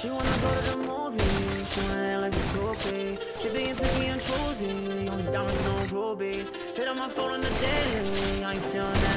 She wanna go to the movies, she wanna act like a groupie. She being picky and choosy, only diamonds, no rubies. Hit on my phone on the daily, I ain't feeling that